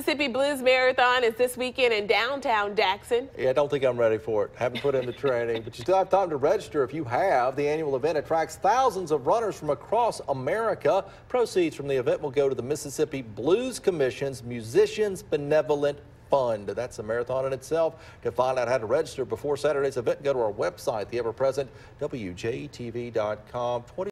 Mississippi Blues Marathon is this weekend in downtown Jackson. Yeah, I don't think I'm ready for it. Haven't put in the training, but you still have time to register if you have. The annual event attracts thousands of runners from across America. Proceeds from the event will go to the Mississippi Blues Commission's Musicians Benevolent Fund. That's a marathon in itself. To find out how to register before Saturday's event, go to our website, the ever-present WJTV.com.